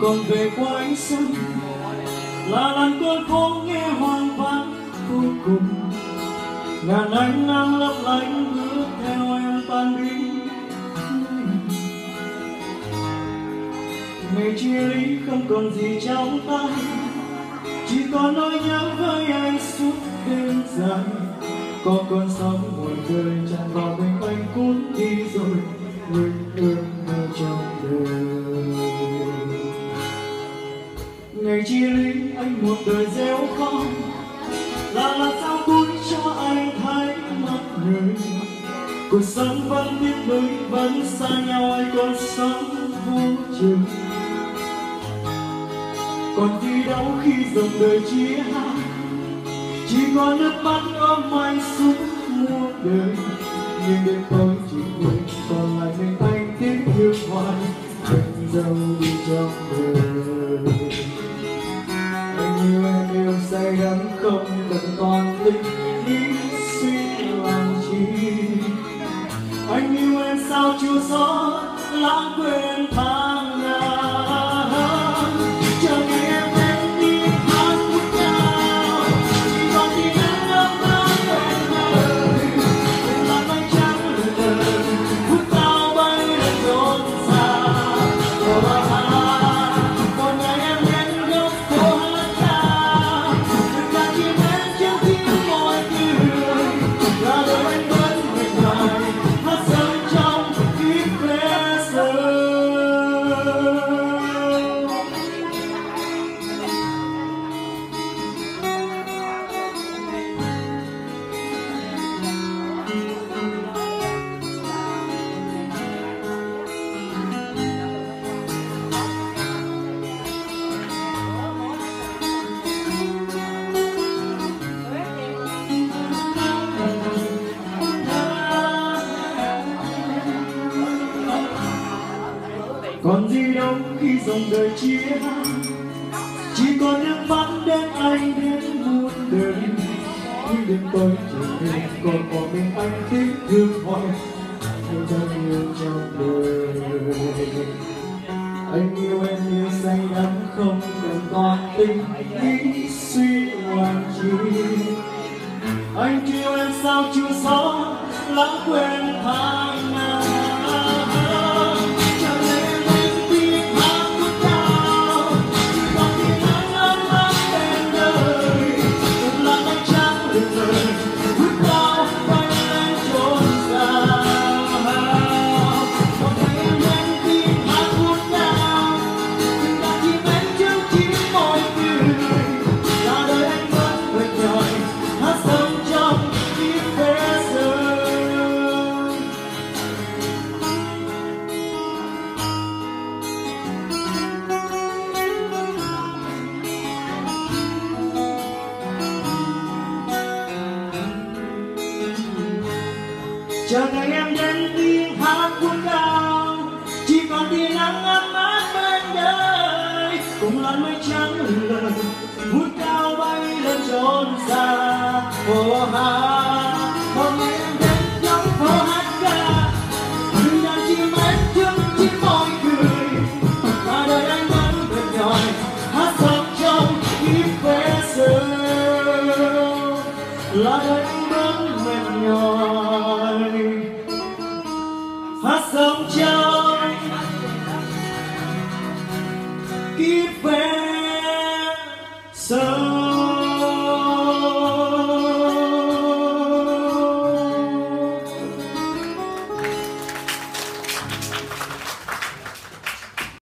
còn về qua ánh sáng là làn cơn phố nghe hoang vắng cuối cùng. Ngàn ánh nắng lấp lánh bước theo em tan biến ngày chia ly không còn gì trong tay, chỉ còn nỗi nhớ với anh suốt đêm dài. Có con sóng buồn cười tràn vào mình anh cuốn đi rồi người ước ngày chia ly, anh một đời gieo con. Là làm sao tôi cho anh thấy mặt người? Cuộc sống vẫn tiếp nối vẫn xa nhau, ai còn sống vô trường còn khi đau khi dòng đời chia hai, chỉ có nước mắt ôm anh suốt muôn đời. Nhưng đêm tối chỉ vui còn lại mình anh tiếc thương hoài anh đâu đi trong đời anh yêu em yêu say đắm không cần toàn tình nghĩ suy làm chi anh yêu em sao chưa rõ, lãng quên tháng còn gì đâu khi dòng đời chia hai. Chỉ còn nước mắt đến anh đến muôn đời. Khi đêm tối trở về, còn có mình anh tiếc thương hoài. Anh đã yêu trong đời. Anh yêu em như say đắm không cần toàn tình. Nghĩ suy hoàn chi. Anh yêu em sao chưa xót lãng quên tháng chờ ngày em đến tiếng hát cuốn cao, chỉ còn tia nắng ấm áp bên đời. Cùng làn mây trắng lời vút cao bay lên trốn xa. Ô ha một ngày em đến trong phố hát đời anh vẫn mệt nhòi hát sống trong đời hát sống trong